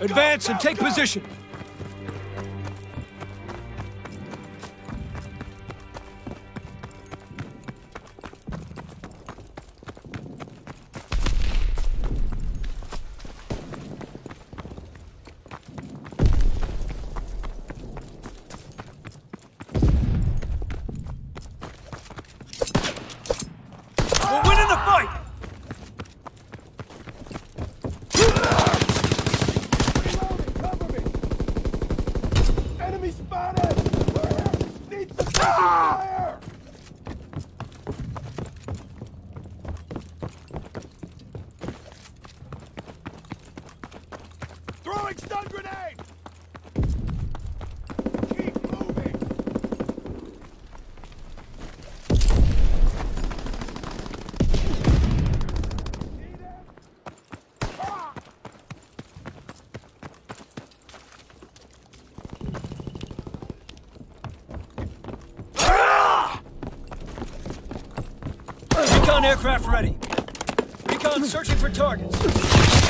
Advance and take position. Throwing stun grenade! Recon aircraft ready. Recon searching for targets.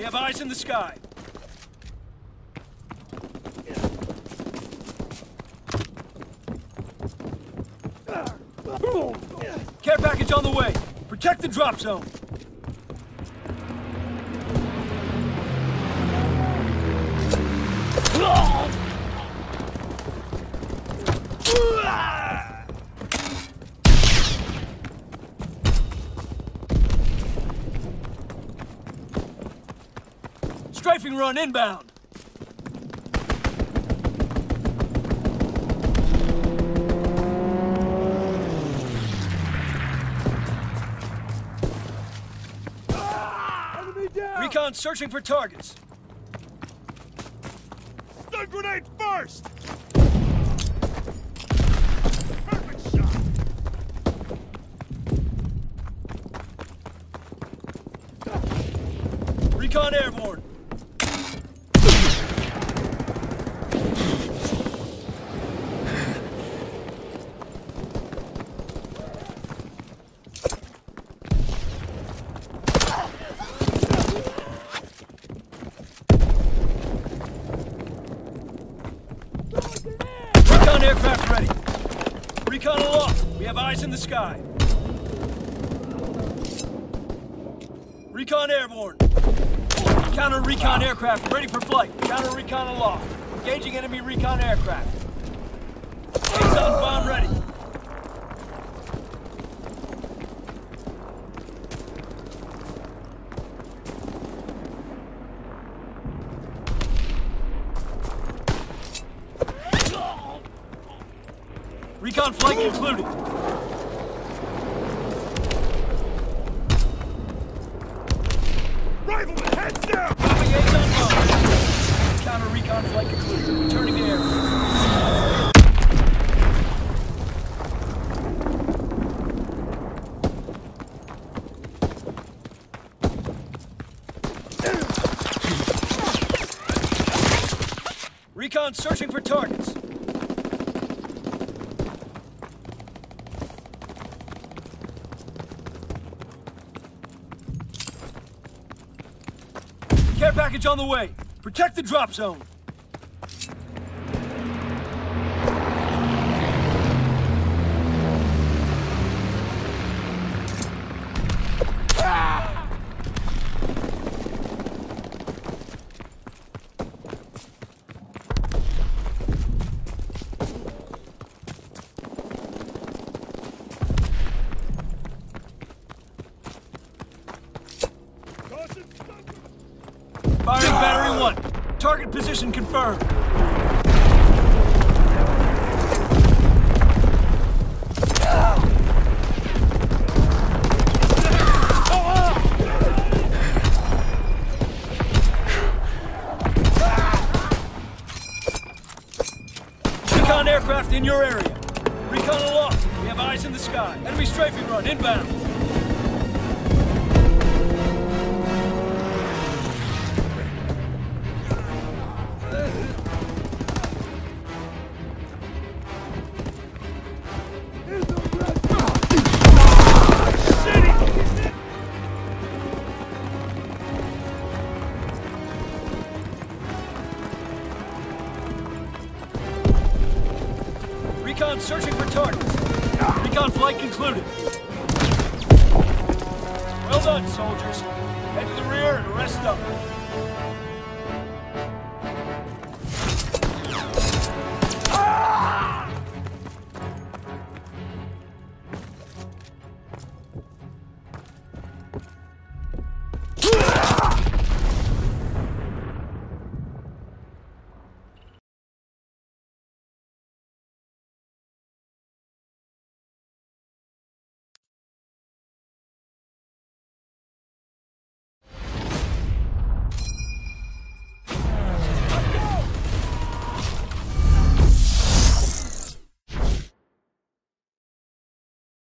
We have eyes in the sky. Care package on the way. Protect the drop zone. Strafing run inbound. Recon searching for targets. Stun grenade first! Perfect shot! Recon airborne. Recon aircraft ready. Recon aloft. We have eyes in the sky. Recon airborne. Counter recon aircraft ready for flight. Counter recon aloft. Engaging enemy recon aircraft. Azon bomb ready. Recon flight concluded. Counter recon flight concluded. Returning to air. Recon searching for targets. Care package on the way. Protect the drop zone. Target position confirmed. Recon aircraft in your area. Recon aloft. We have eyes in the sky. Enemy strafing run inbound. Searching for targets. Recon flight concluded. Well done, soldiers. Head to the rear and rest up.